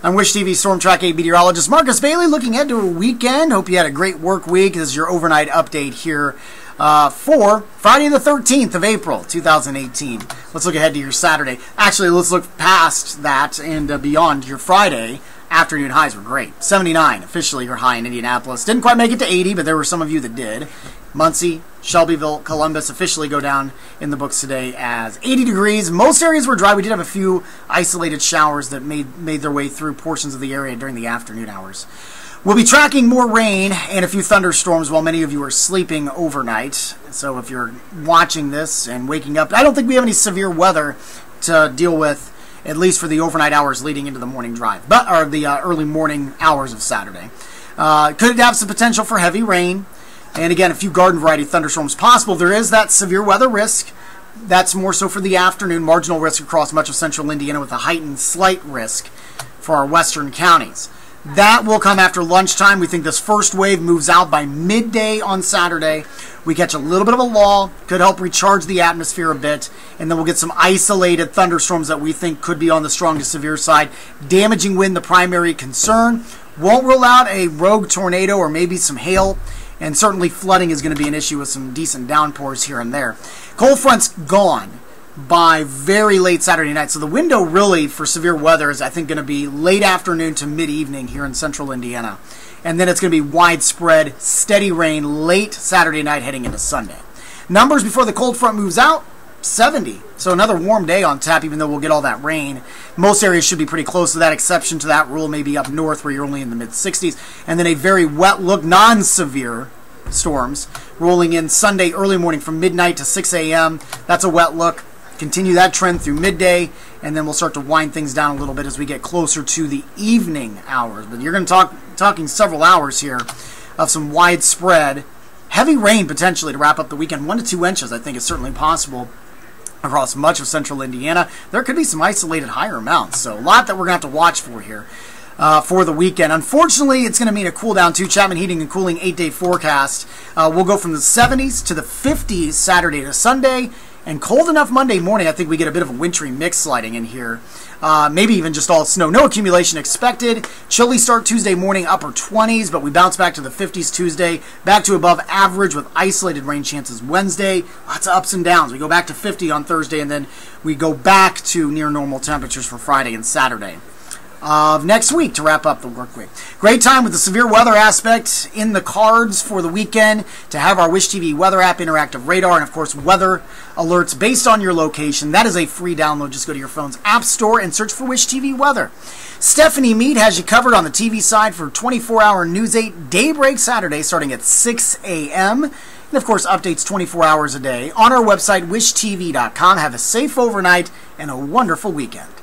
I'm Wish TV Storm Track 8 meteorologist Marcus Bailey looking ahead to a weekend. Hope you had a great work week. This is your overnight update here uh, for Friday the 13th of April 2018. Let's look ahead to your Saturday. Actually, let's look past that and uh, beyond your Friday. Afternoon highs were great. 79 officially your high in Indianapolis. Didn't quite make it to 80, but there were some of you that did. Muncie, Shelbyville, Columbus officially go down in the books today as 80 degrees. Most areas were dry. We did have a few isolated showers that made made their way through portions of the area during the afternoon hours. We'll be tracking more rain and a few thunderstorms while many of you are sleeping overnight. So if you're watching this and waking up, I don't think we have any severe weather to deal with, at least for the overnight hours leading into the morning drive, but or the uh, early morning hours of Saturday. Uh, could have some potential for heavy rain. And again, a few garden variety thunderstorms possible. There is that severe weather risk. That's more so for the afternoon. Marginal risk across much of central Indiana with a heightened slight risk for our western counties. That will come after lunchtime. We think this first wave moves out by midday on Saturday. We catch a little bit of a lull, could help recharge the atmosphere a bit, and then we'll get some isolated thunderstorms that we think could be on the strong to severe side. Damaging wind, the primary concern. Won't rule out a rogue tornado or maybe some hail and certainly flooding is going to be an issue with some decent downpours here and there. Cold front's gone by very late Saturday night, so the window really for severe weather is, I think, going to be late afternoon to mid evening here in central Indiana. And then it's going to be widespread, steady rain late Saturday night heading into Sunday. Numbers before the cold front moves out 70. So another warm day on tap, even though we'll get all that rain. Most areas should be pretty close to that, exception to that rule, maybe up north where you're only in the mid 60s. And then a very wet look, non severe storms rolling in Sunday early morning from midnight to 6 a.m. That's a wet look. Continue that trend through midday, and then we'll start to wind things down a little bit as we get closer to the evening hours. But you're going to talk talking several hours here of some widespread heavy rain potentially to wrap up the weekend. One to two inches, I think, is certainly possible across much of central Indiana. There could be some isolated higher amounts, so a lot that we're going to have to watch for here. Uh, for the weekend. Unfortunately, it's going to mean a cool down too. Chapman Heating and Cooling eight day forecast. Uh, we'll go from the 70s to the 50s Saturday to Sunday, and cold enough Monday morning. I think we get a bit of a wintry mix sliding in here. Uh, maybe even just all snow. No accumulation expected. Chilly start Tuesday morning, upper 20s, but we bounce back to the 50s Tuesday, back to above average with isolated rain chances Wednesday. Lots of ups and downs. We go back to 50 on Thursday, and then we go back to near normal temperatures for Friday and Saturday of next week to wrap up the work week. Great time with the severe weather aspect in the cards for the weekend to have our Wish TV weather app, interactive radar, and of course weather alerts based on your location. That is a free download. Just go to your phone's app store and search for Wish TV weather. Stephanie Mead has you covered on the TV side for 24-hour News 8 Daybreak Saturday starting at 6 a.m. And of course, updates 24 hours a day on our website, wishtv.com. Have a safe overnight and a wonderful weekend.